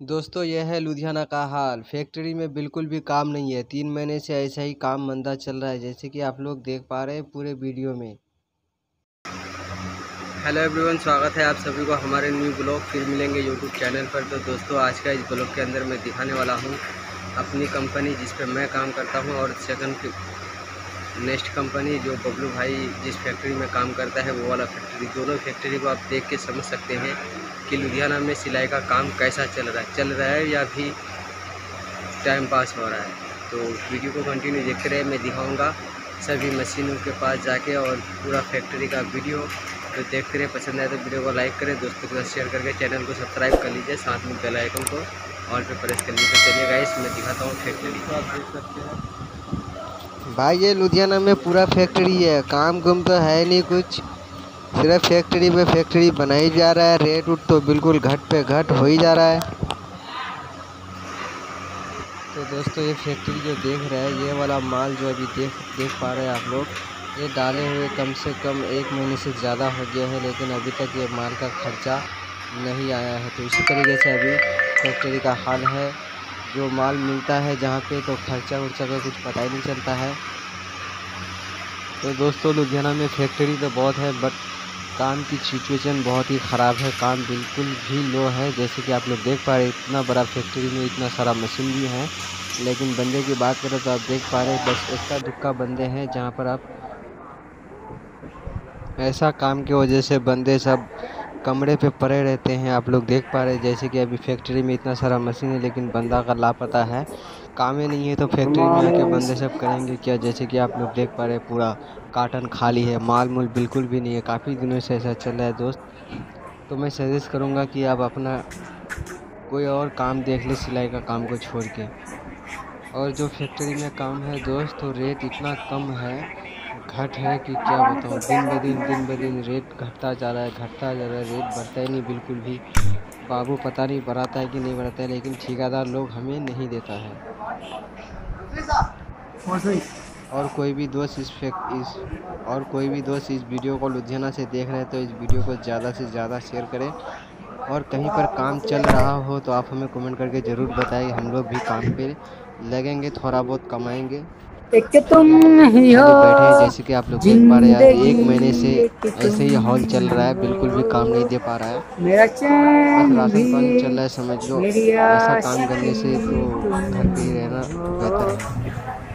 दोस्तों, यह है लुधियाना का हाल। फैक्ट्री में बिल्कुल भी काम नहीं है। तीन महीने से ऐसा ही काम मंदा चल रहा है, जैसे कि आप लोग देख पा रहे हैं पूरे वीडियो में। हेलो एवरीवन, स्वागत है आप सभी को हमारे न्यू ब्लॉग फिर मिलेंगे यूट्यूब चैनल पर। तो दोस्तों, आज का इस ब्लॉग के अंदर मैं दिखाने वाला हूँ अपनी कंपनी जिस पर मैं काम करता हूँ और सेकंड नेक्स्ट कंपनी जो बबलू भाई जिस फैक्ट्री में काम करता है, वो वाला फैक्ट्री दोनों फैक्ट्री को आप देख के समझ सकते हैं। कि लुधियाना में सिलाई का काम कैसा चल रहा है? चल रहा है या भी टाइम पास हो रहा है? तो वीडियो को कंटिन्यू देखते रहे मैं दिखाऊँगा सभी मशीनों के पास जाके और पूरा फैक्ट्री का वीडियो तो देखते रहे पसंद आए तो वीडियो को लाइक करें, दोस्तों के साथ शेयर करके चैनल को सब्सक्राइब कर लीजिए, साथ में बेल आइकन को ऑल पे प्रेस कर लीजिए। तो चलिए गाइस मैं दिखाता हूँ फैक्ट्री को आप देख सकते हैं भाई, ये लुधियाना में पूरा फैक्ट्री है काम गुम तो है नहीं कुछ। सिर्फ़ फैक्ट्री में फैक्ट्री बनाई जा रहा है। रेट उट तो बिल्कुल घट पे घट हो ही जा रहा है। तो दोस्तों, ये फैक्ट्री जो देख रहे हैं, ये वाला माल जो अभी देख देख पा रहे हैं आप लोग, ये डाले हुए कम से कम एक महीने से ज़्यादा हो गया है, लेकिन अभी तक ये माल का खर्चा नहीं आया है। तो इसी तरीके से अभी फैक्ट्री का हाल है। जो माल मिलता है जहाँ पे तो खर्चा वर्चा का कुछ पता ही नहीं चलता है। तो दोस्तों, लुधियाना में फैक्ट्री तो बहुत है बट काम की सिचुएशन बहुत ही ख़राब है। काम बिल्कुल भी लो है। जैसे कि आप लोग देख पा रहे इतना बड़ा फैक्ट्री में इतना सारा मशीन भी है। लेकिन बंदे की बात करें तो आप देख पा रहे बस इक्का दुक्का बंदे हैं जहाँ पर आप ऐसा काम की वजह से बंदे सब कमरे पे पड़े रहते हैं। आप लोग देख पा रहे हैं, जैसे कि अभी फैक्ट्री में इतना सारा मशीन है, लेकिन बंदा का लापता है। काम ही नहीं है तो फैक्ट्री में आके बंदे सब करेंगे क्या? जैसे कि आप लोग देख पा रहे हैं, पूरा कार्टन खाली है माल मूल बिल्कुल भी नहीं है। काफ़ी दिनों से ऐसा चल रहा है, दोस्त। तो मैं सजेस्ट करूँगा कि आप अपना कोई और काम देख ले, सिलाई का काम को छोड़ के। और जो फैक्ट्री में काम है, दोस्त तो रेट इतना कम है घट है कि क्या बताऊँ? दिन ब दिन दिन ब दिन रेट घटता जा रहा है, घटता जा रहा है रेट बढ़ता ही नहीं, बिल्कुल भी। बाबू पता नहीं बढ़ाता है कि नहीं बढ़ाता है, लेकिन ठेकेदार लोग हमें नहीं देता है। और कोई भी दोस्त इस फेक, इस, और कोई भी दोस्त इस वीडियो को लुधियाना से देख रहे हैं तो इस वीडियो को ज़्यादा से ज़्यादा शेयर करें। और कहीं पर काम चल रहा हो तो आप हमें कमेंट करके ज़रूर बताएँ। हम लोग भी काम पे लगेंगे, थोड़ा बहुत कमाएँगे। एक तुम ही। हो बैठे जैसे कि आप लोग देख पा रहे हैं एक महीने से ऐसे ही हॉल चल रहा है बिल्कुल भी काम नहीं दे पा रहा है। मेरा बस राशन पानी चल रहा है समझ लो। ऐसा काम करने से तो घर पे ही रहना बेहतर है।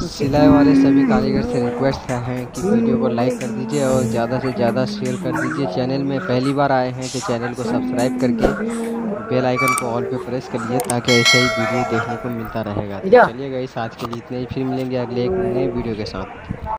सिलाई वाले सभी कारीगर से रिक्वेस्ट है कि वीडियो को लाइक कर दीजिए और ज़्यादा से ज़्यादा शेयर कर दीजिए। चैनल में पहली बार आए हैं तो चैनल को सब्सक्राइब करके बेल आइकन को ऑल पे प्रेस कर लीजिए ताकि ऐसे ही वीडियो देखने को मिलता रहेगा। तो चलिए गई साथ के लिए इतने ही। फिर मिलेंगे अगले एक नए वीडियो के साथ।